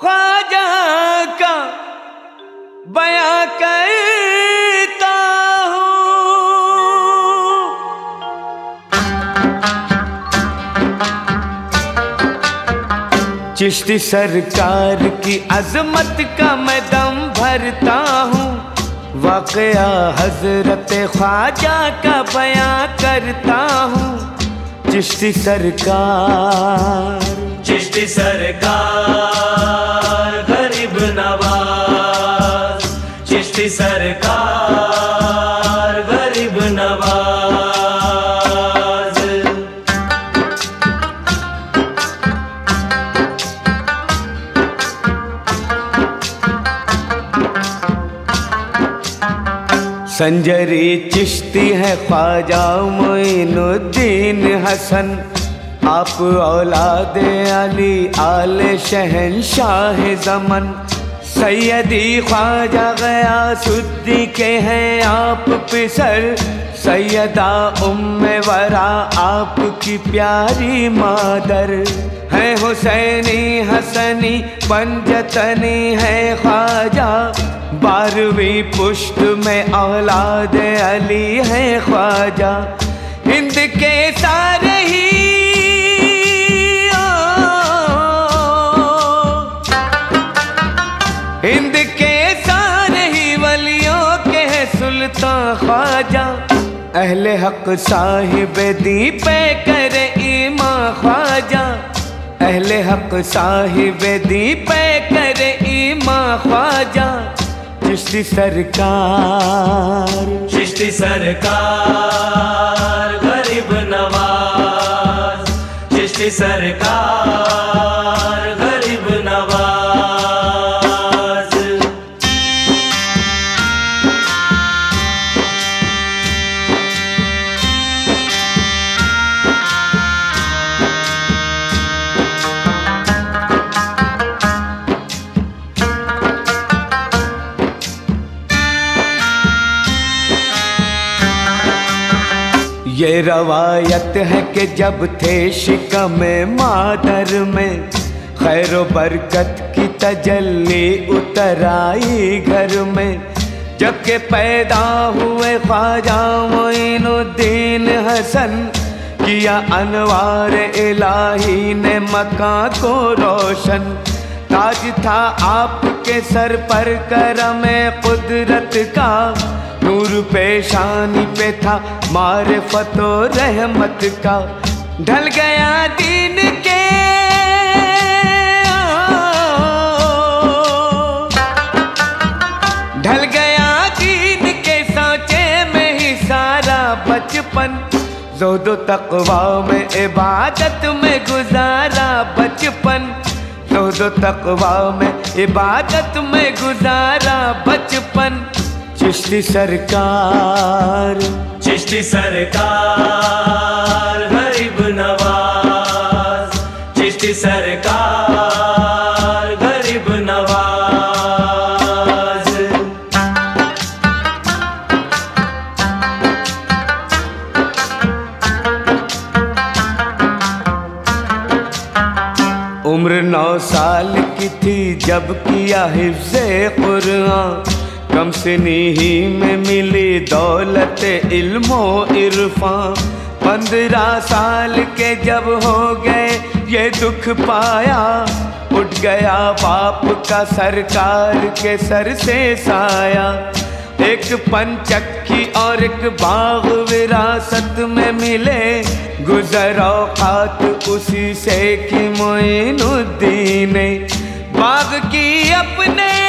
ख्वाजा का बया करता हूँ। चिश्ती सरकार की अजमत का मैं दम भरता हूँ। वाकया हज़रत ख्वाजा का बयां करता हूँ। चिश्ती सरकार। चिश्ती सरकार गरीब नवाज़। चिश्ती सरकार। संजरी चिश्ती है, ख्वाजा मोइनुद्दीन हसन। आप औलाद अली आले शहनशाह जमन। सैयदी ख्वाजा गया सुद्दी के हैं आप पिसर। सैयदा उम्मे वरा आपकी प्यारी मादर। है हुसैनी हसनी पंजतनी है ख्वाजा। बारहवीं पुष्ट में औलाद अली है ख्वाजा। हिंद के सारे ही हिंद के सारे ही वलियों के सुल्तान ख्वाजा। अहले हक साहिब दी पे करे ईमा ख्वाजा। अहले हक साहिब दी पे करे ईमा ख्वाजा। चिश्ती सरकार। सृष्टि सरकार गरीब नवाज़। सृष्टि सरकार गरीब नवाज़। ये रवायत है कि जब थे शिकम मादर में, खैर बरकत की तजल्ली उतर आई घर में। जबकि पैदा हुए ख्वाजा मोइनुद्दीन हसन, किया अनवार इलाही ने मका को रोशन। ताज था आपके सर पर करम कुदरत का नूर पेशानी पे था मारे फतो रहमत का। ढल गया दीन के। ढल गया दीन के सांचे में ही सारा बचपन। जोदो तकवा में, इबादत में गुजारा बचपन। जोदो तकवा में, इबादत में गुजारा बचपन। चिश्ती सरकार। चिश्ती सरकार गरीब नवाज़। चिश्ती सरकार गरीब नवाज़। उम्र नौ साल की थी जब किया हिफ्ज कुरान कम सिनी ही में मिली दौलत, इल्मो, इरफान। पंद्रह साल के जब हो गए, ये दुख पाया। उठ गया बाप का सरकार के सर से साया। एक पंचक्की और एक बाग विरासत में मिले। गुजर औकात उसी से कि मोइनुद्दीन। बाग की अपने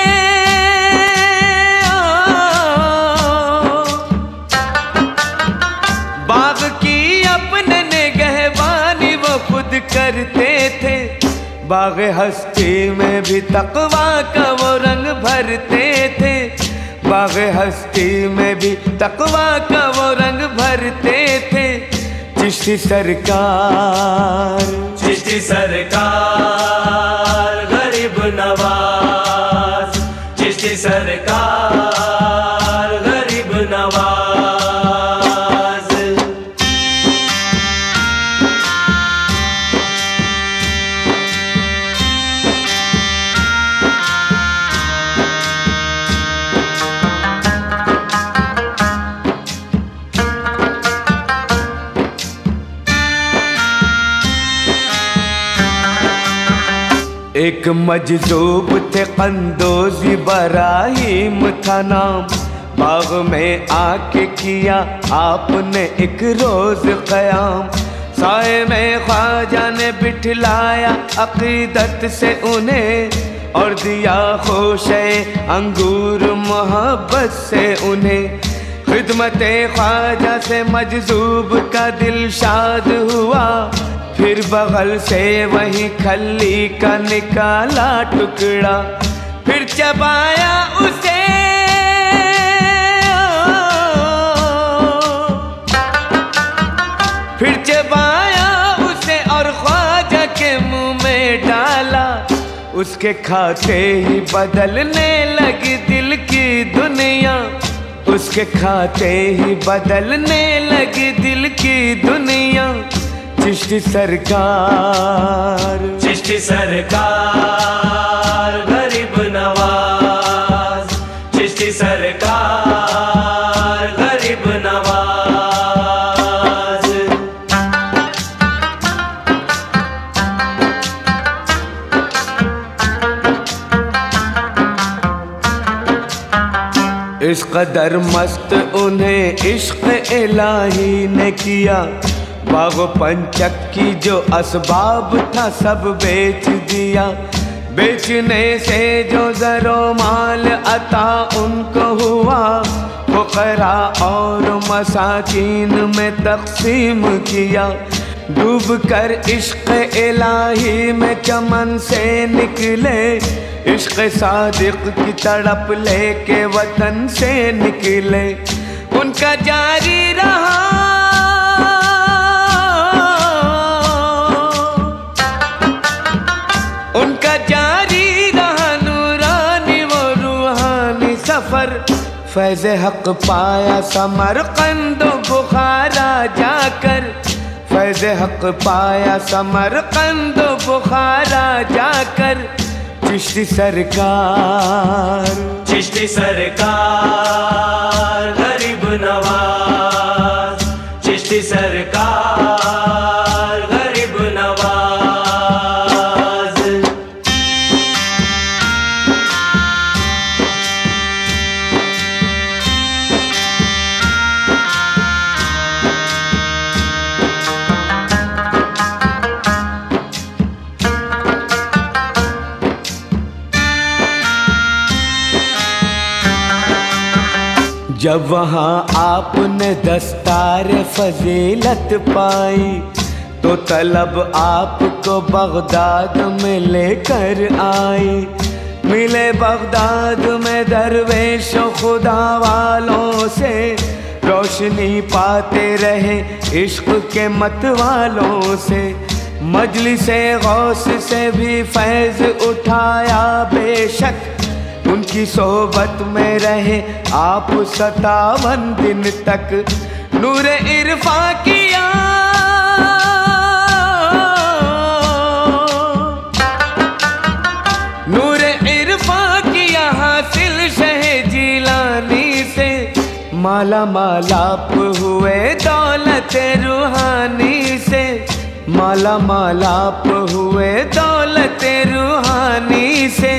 खुद करते थे। बाग हस्ती में भी तकवा का वो रंग भरते थे। बाग हस्ती में भी तकवा का वो रंग भरते थे। चिश्ती सरकार चिश्ती सरकार, गरीब नवाज़, चिश्ती सरकार। एक मजजूब थे कंदोजी बराहीम था नाम। बाग में आके किया आपने एक रोज कयाम। साए में ख्वाजा ने बिठलाया अकीदत से उन्हें और दिया खुश अंगूर मोहब्बत से उन्हें। खिदमत ख्वाजा से मजजूब का दिल शाद हुआ। फिर बगल से वही खल्ली का निकाला टुकड़ा। फिर चबाया उसे। फिर चबाया उसे और ख्वाजा के मुँह में डाला। उसके खाते ही बदलने लगी दिल की दुनिया। उसके खाते ही बदलने लगी दिल की दुनिया। चिश्ती सरकार। चिश्ती सरकार, गरीब नवाज़। चिश्ती सरकार, गरीब नवाज़। इस कदर मस्त उन्हें इश्क इलाही ने किया। बाग पंचक की जो असबाब था, सब बेच दिया। बेचने से जो जरो माल अता, उनको हुआ फकरा और मसाकिन में तकसीम किया। डूब कर इश्क इलाही में चमन से निकले। इश्क सादिक की तड़प लेके वतन से निकले। उनका जारी रहा सफ़र। फैज हक पाया समर कंदो बुखारा जाकर। फैज हक पाया समर कंदो बुखारा जाकर। चिश्ती सरकार। चिश्ती सरकार, गरीब नवाज़। चिश्ती सरकार। जब वहाँ आपने दस्तार फजीलत पाई तो तलब आपको बगदाद में लेकर आई। मिले बगदाद में दरवेश खुदा वालों से, रोशनी पाते रहे इश्क के मत वालों से। मजलिस गौस से भी फैज उठाया बेशक उनकी सोहबत में रहे आप सतावन दिन तक। नूर इरफा किया नूर इरफा किया हासिल शह जिलानी से। माला मालाप हुए दौलत रूहानी से। माला मालाप हुए दौलत रूहानी से।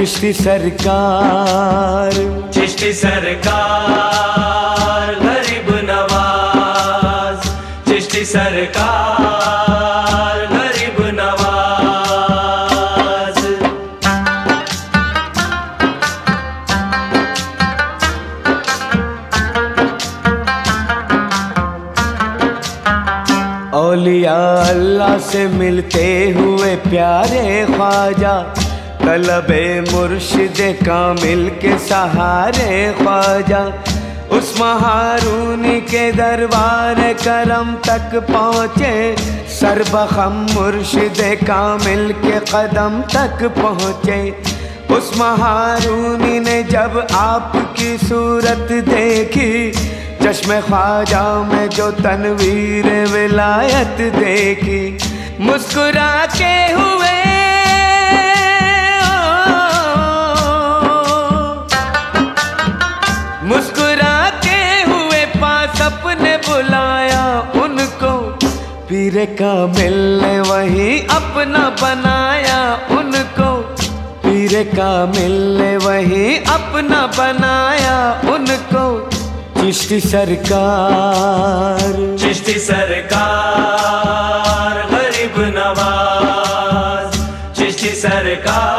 चिश्ती सरकार। चिश्ती सरकार, गरीब नवाज़। चिश्ती सरकार, गरीब नवाज़। औलिया अल्लाह से मिलते हुए प्यारे ख्वाजा तलबे मुर्शिद कामिल के सहारे ख्वाजा। उस महारूनी के दरबार करम तक पहुँचे। सरबखम मुर्शिद कामिल के कदम तक पहुँचे। उस महारूनी ने जब आपकी सूरत देखी, चश्मे ख्वाजा में जो तनवीर विलायत देखी। मुस्कुरा के हुए पीर का मिलने वही अपना बनाया उनको। हीरे का मिलने वही अपना बनाया उनको। चिश्ती सरकार। चिश्ती सरकार, गरीब नवाज़। चिश्ती सरकार।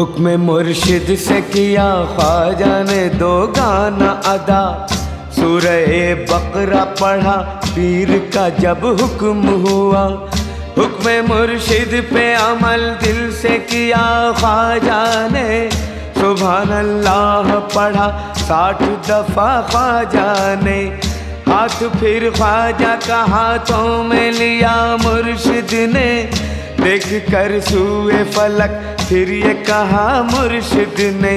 हुक्म मुर्शिद से किया ख्वाजा ने दो गाना अदा। सूरह बकरा पढ़ा, पीर का जब हुक्म हुआ। हुक्म मुर्शिद पे अमल दिल से किया ख्वाजा ने। सुबहान अल्लाह पढ़ा, साठ दफ़ा ख्वाजा ने। हाथ फिर ख्वाजा का हाथों में लिया मुर्शिद ने। देख कर सुए फलक, फिर ये कहा मुर्शिद ने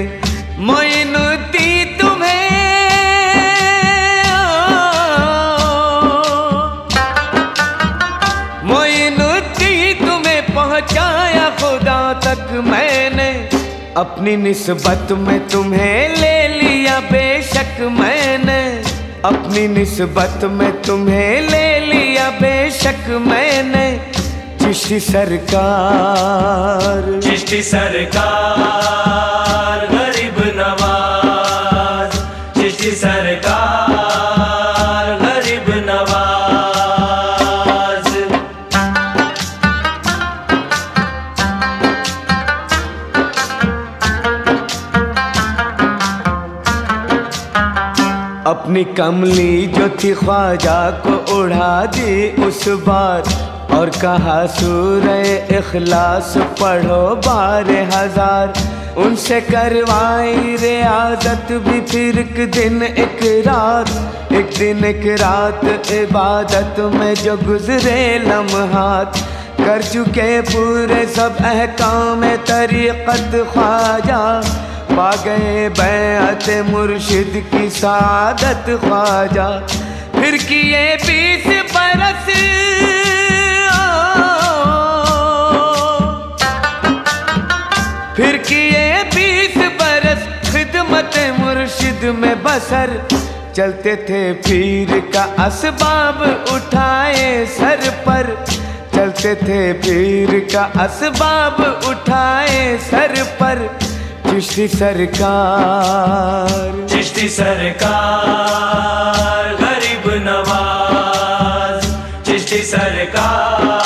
मोइनुद्दी तुम्हें मोइनुद्दी तुम्हें पहुँचाया खुदा तक मैंने, अपनी निस्बत में तुम्हें ले लिया बेशक मैंने, अपनी निस्बत में तुम्हें ले लिया बेशक मैंने चिश्ती सरकार। चिश्ती सरकार, गरीब नवाज़। चिश्ती सरकार, गरीब नवाज़। अपनी कमली जो थी ख्वाजा को उड़ा दी उस बार। और कहा, सूरह इखलास पढ़ो बारह हज़ार। उनसे करवाई रियाजत भी फिर एक दिन, एक रात। एक दिन, एक रात इबादत में जो गुजरे लम्हात। कर चुके पूरे सब अहकाम तरीक़त ख्वाजा। पा गए बैत मुर्शिद की सादत ख्वाजा। फिर किए बीस बरस मुर्शिद में बसर, चलते थे पीर का असबाब उठाए सर पर। चलते थे पीर का असबाब उठाए सर पर। चिश्ती सरकार। चिश्ती सरकार, गरीब नवाज़। चिश्ती सरकार।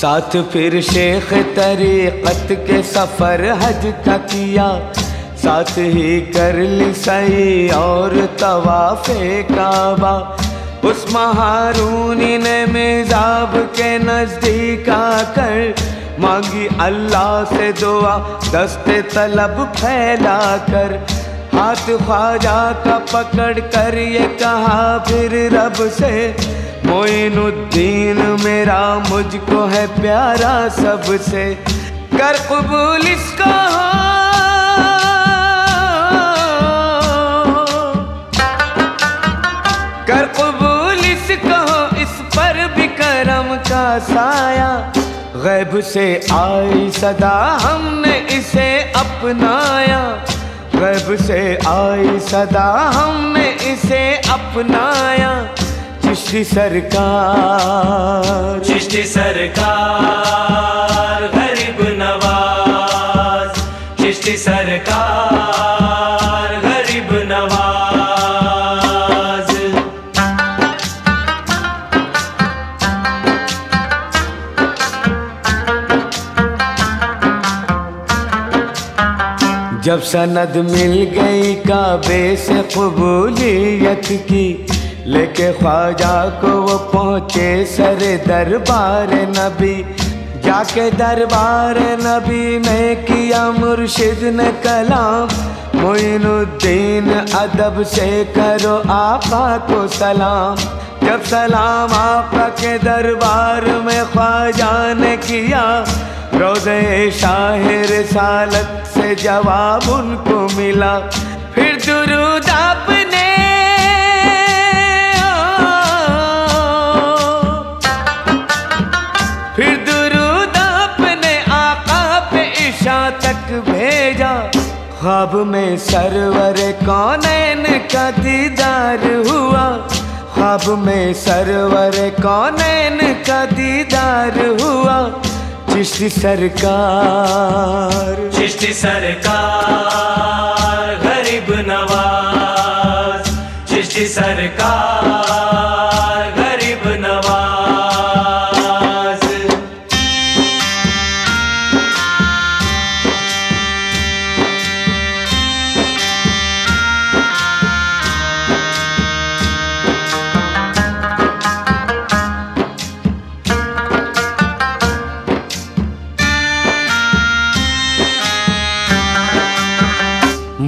साथ फिर शेख तरीक़त के सफ़र हज का किया। साथ ही कर ली सही और तवाफ़े काबा। उस महारूनी ने मेजाब के नज़दीक आकर मांगी अल्लाह से दुआ, दस्ते तलब फैला कर। हाथ ख्वाजा का पकड़ कर ये कहा फिर रब से मोइनुद्दीन, मेरा मुझको है प्यारा सबसे। कर कबूल इसको। कर कबूल इसको, इस पर भी करम का साया। गैब से आई सदा, हमने इसे अपनाया। गैब से आई सदा, हमने इसे अपनाया। चिश्ती सरकार। चिश्ती सरकार, गरीब नवाज़। चिश्ती सरकार, गरीब नवाज़। जब सनद मिल गई काबे से कबूलियत की लेके ख्वाजा को वो पहुँचे सर दरबार नबी। जाके दरबार नबी में किया मुर्शिद ने कलाम। मोइनुद्दीन अदब से करो आका को सलाम। जब सलाम आका के दरबार में ख्वाजा ने किया, रोज़े शाहिर सालत से जवाब उनको मिला। फिर दुरूद आपने ख्वाब में सरवर कौनैन का दीदार हुआ। ख्वाब में सरवर कौनैन का दीदार हुआ। चिश्ती सरकार। चिश्ती सरकार, गरीब नवाज़। चिश्ती सरकार।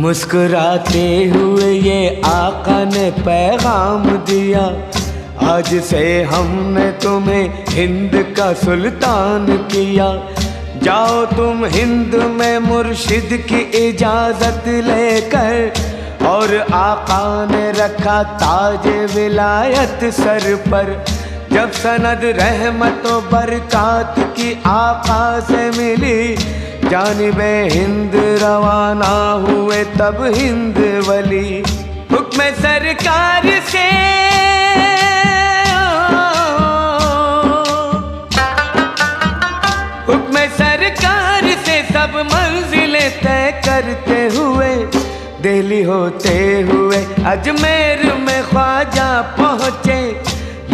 मुस्कुराते हुए ये आका ने पैगाम दिया। आज से हमने तुम्हें हिंद का सुल्तान किया। जाओ तुम हिंद में मुर्शिद की इजाज़त लेकर, और आका ने रखा ताज विलायत सर पर। जब सनद रहमत बरकात की आका से मिली जानिबे हिंद रवाना हुए तब हिंद वली। हुक्म सरकार से। हुक्म सरकार से सब मंजिलें तय करते हुए, दिल्ली होते हुए अजमेर में ख्वाजा पहुँचे।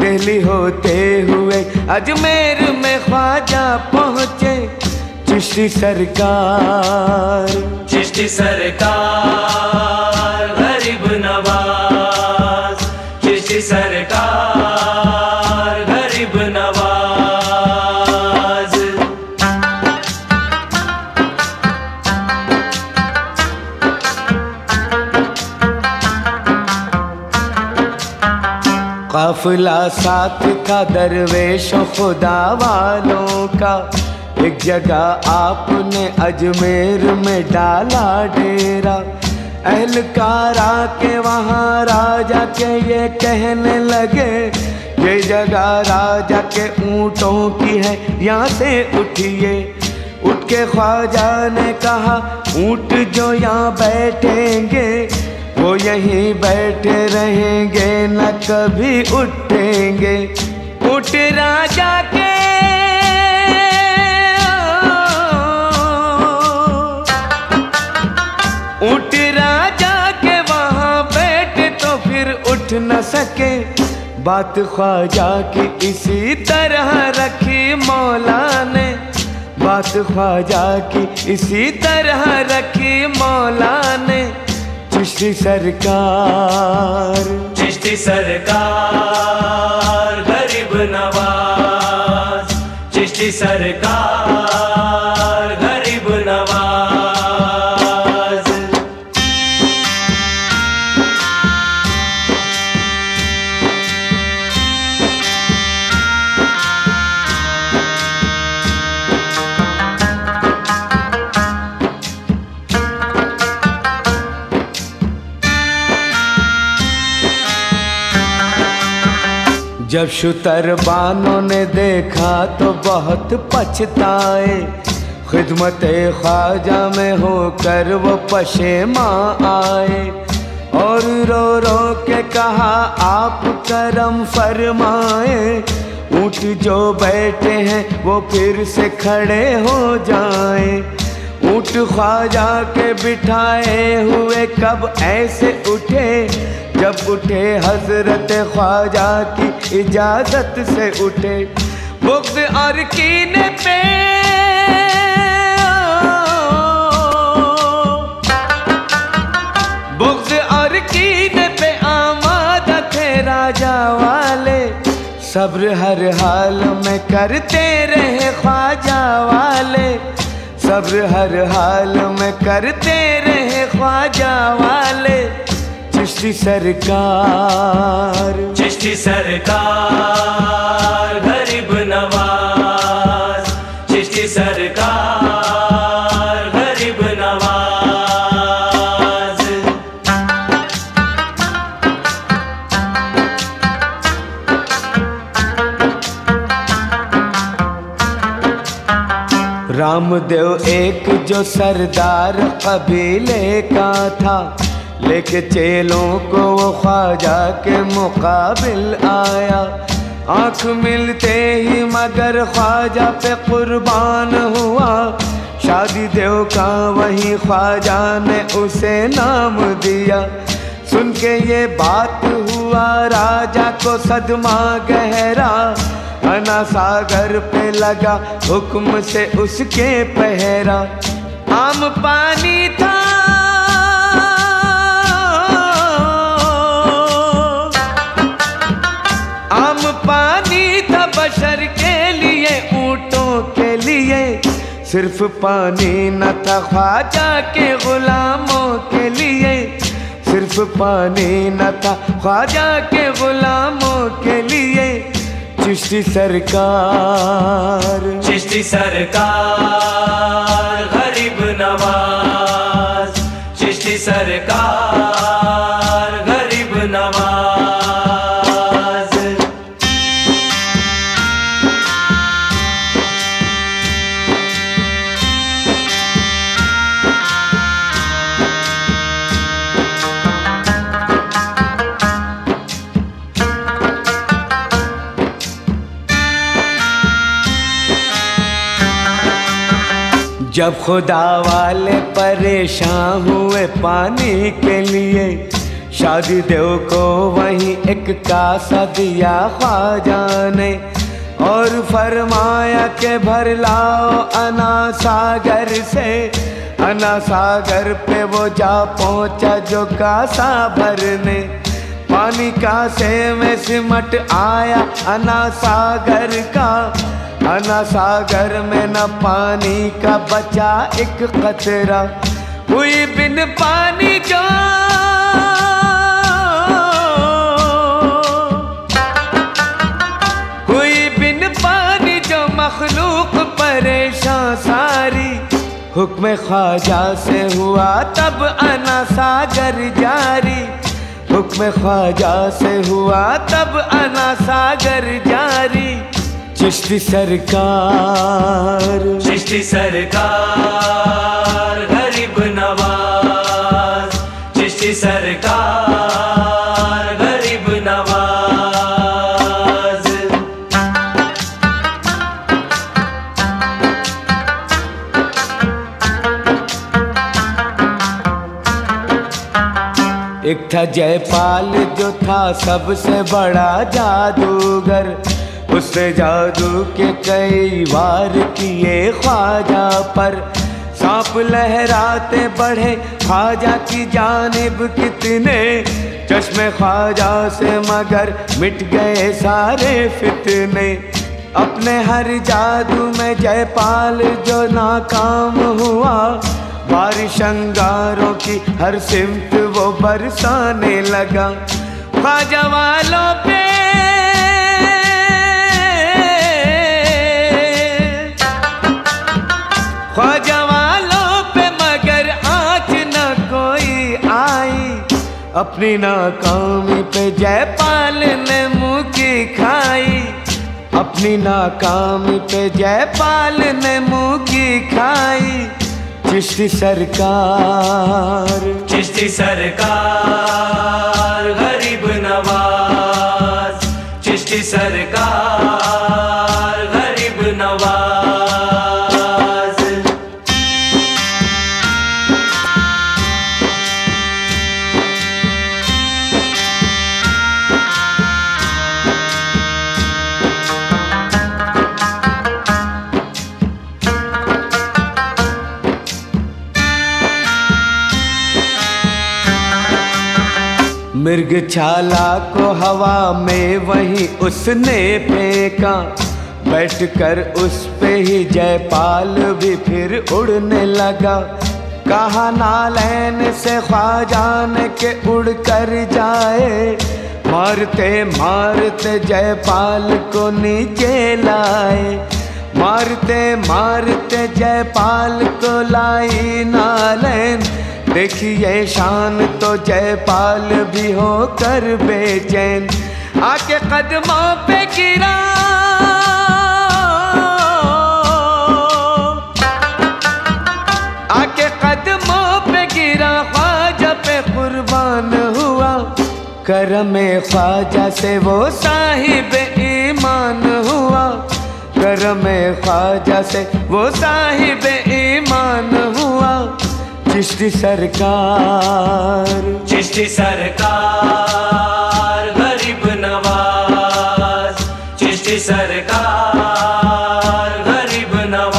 दिल्ली होते हुए अजमेर में ख्वाजा पहुँचे। चिश्ती सरकार। चिश्ती सरकार गरीब नवाज़। चिश्ती सरकार गरीब नवाज़। काफिला साथ था दरवेश खुदा वालों का। एक जगह आपने अजमेर में डाला डेरा। अहलकारा के वहाँ राजा के ये कहने लगे, ये जगह राजा के ऊँटों की है, यहाँ से उठिए। उठ के ख्वाजा ने कहा, ऊँट जो यहाँ बैठेंगे, वो यहीं बैठे रहेंगे, न कभी उठेंगे। उठ राजा के उठ राजा के वहाँ बैठे तो फिर उठ न सके। बात ख्वाजा की इसी तरह रखी मौला ने बात ख्वाजा की इसी तरह रखी मौला ने चिश्ती सरकार। चिश्ती सरकार, गरीब नवाज़। चिश्ती सरकार। जब शुतरबानों ने देखा तो बहुत पछताए। खिदमत ख्वाजा में होकर वो पशेमा आए। और रो रो के कहा, आप करम फरमाए। ऊँट जो बैठे हैं, वो फिर से खड़े हो जाए। ऊँट ख्वाजा के बिठाए हुए कब ऐसे उठे? जब उठे हज़रत ख्वाजा की इजाज़त से उठे बुग्ज और कीने पे। बुग्ज और कीने पे आमादा थे राजा वाले, सब्र हर हाल में करते रहे ख्वाजा वाले। सब्र हर हाल में करते रहे ख्वाजा वाले। चिश्ती सरकार। चिश्ती सरकार गरीब नवाज़। चिश्ती सरकार गरीब नवाज़। रामदेव एक जो सरदार कबीले का था लेके चेलों को वो ख्वाजा के मुकाबिल आया। आँख मिलते ही मगर ख्वाजा पे कुर्बान हुआ। शादी देव का वही ख्वाजा ने उसे नाम दिया। सुन के ये बात हुआ, राजा को सदमा गहरा। अना सागर पे लगा हुक्म से उसके पहरा। आम पानी था सिर्फ़ पानी न था ख्वाजा के गुलामों के लिए। सिर्फ़ पानी न था ख्वाजा के गुलामों के लिए। चिश्ती सरकार। चिश्ती सरकार, गरीब नवाज़। चिश्ती सरकार। जब खुदा वाले परेशान हुए पानी के लिए, शादी देव को वहीं एक कासा दिया ख्वाजा ने, और फरमाया के भर लाओ अना सागर से अना सागर पे वो जा पहुँचा जो कासा भरने पानी कासे में सिमट आया अना सागर का अना सागर में न पानी का बचा एक कतरा हुई बिन पानी जो हुई बिन पानी जो मखलूक परेशान सारी। हुक्म ख्वाजा से हुआ तब अना सागर जारी। हुक्म ख्वाजा से हुआ तब अना सागर जारी। चिश्ती सरकार। चिश्ती सरकार गरीब नवाज़। चिश्ती सरकार गरीब नवाज़। एक था जयपाल जो था सबसे बड़ा जादूगर। उसने जादू के कई वार किए ख्वाजा पर। सांप लहराते बढ़े, ख्वाजा की जानिब कितने। चश्मे ख्वाजा से मगर मिट गए सारे फितने। अपने हर जादू में जयपाल जो नाकाम हुआ। बारिश अंगारों की हर सिमत वो बरसाने लगा। ख्वाजा वालों पे ख्वाजा वालों पे मगर आँच न कोई आई। अपनी नाकामी पे जयपाल ने मुँह की खाई। अपनी नाकामी पे जयपाल ने मुँह की खाई। चिश्ती सरकार। चिश्ती सरकार, गरीब नवाज़। चिश्ती सरकार। मृग छाला को हवा में वही उसने फेंका। बैठ कर उस पे ही जयपाल भी फिर उड़ने लगा। कहा, नालैन से ख्वाजान के उड़ कर जाए। मारते मारते जयपाल को नीचे लाए। मारते मारते जयपाल को लाई नालैन। देखिए शान तो जयपाल भी हो कर बेचैन। आके कदमों पे गिरा। आके कदमों पे गिरा, ख्वाजा पे कुर्बान हुआ। करम ख्वाजा से वो साहिब ईमान हुआ। करम ख्वाजा से वो साहिब ईमान हुआ। चिश्ती सरकार। चिश्ती सरकार गरीब नवाज़। चिश्ती सरकार गरीब नवाज़।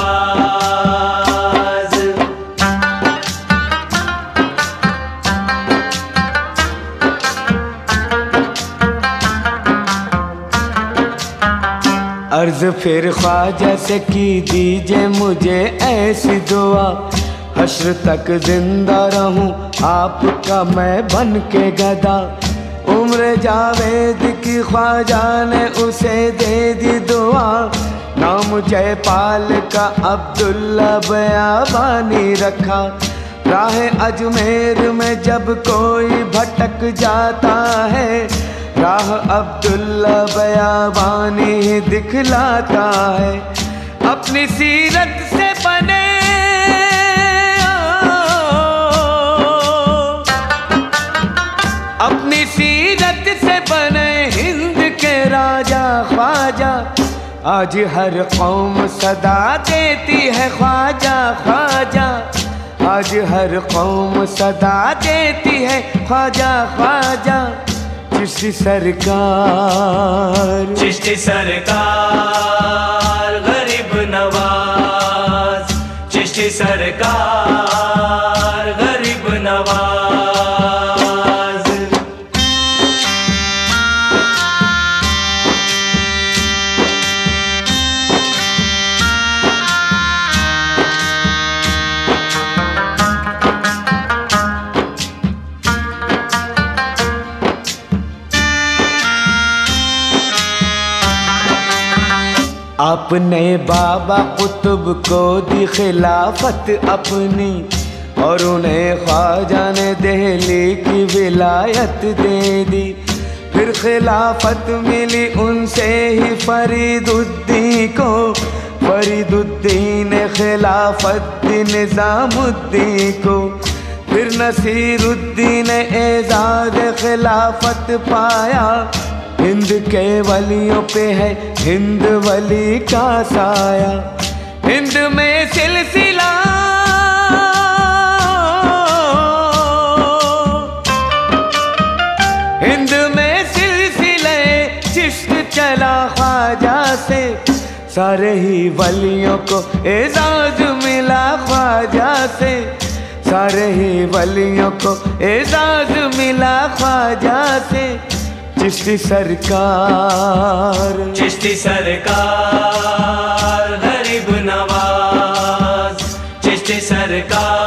अर्ज़ फिर ख्वाजा से की दीजिए मुझे ऐसी दुआ। हश्र तक ज़िंदा रहूँ, आपका मैं बन के गदा। उम्र जावेद की ख्वाजा ने उसे दे दी दुआ। नाम जयपाल का अब्दुल्ला बयाबानी रखा। राह अजमेर में जब कोई भटक जाता है, राह अब्दुल्ला बयाबानी दिखलाता है। अपनी सीरत से बने अपनी सीरत से बने हिंद के राजा ख्वाजा। आज हर कौम सदा देती है ख्वाजा ख्वाजा। आज हर कौम सदा देती है ख्वाजा ख्वाजा। चिश्ती सरकार चिश्ती सरकार गरीब नवाज़ चिश्ती सरकार गरीब नवाज़। आपने बाबा कुतुब को दी खिलाफत अपनी और उन्हें ख्वाजा ने दहली की विलायत दे दी। फिर खिलाफत मिली उनसे ही फरीदुद्दीन को। फरीदुद्दीन ने खिलाफत दी निज़ामुद्दीन को। फिर नसीरुद्दीन एजाज खिलाफत पाया। हिंद के वलियों पे है हिंद वली का साया। हिंद में सिलसिला। हिंद में सिलसिले, चिश्त चला ख्वाजा से। सारे ही वलियों को एजाज मिला ख्वाजा से। सारे ही वलियों को एजाज मिला ख्वाजा से। चिश्ती सरकार। चिश्ती सरकार गरीब नवाज़। चिश्ती सरकार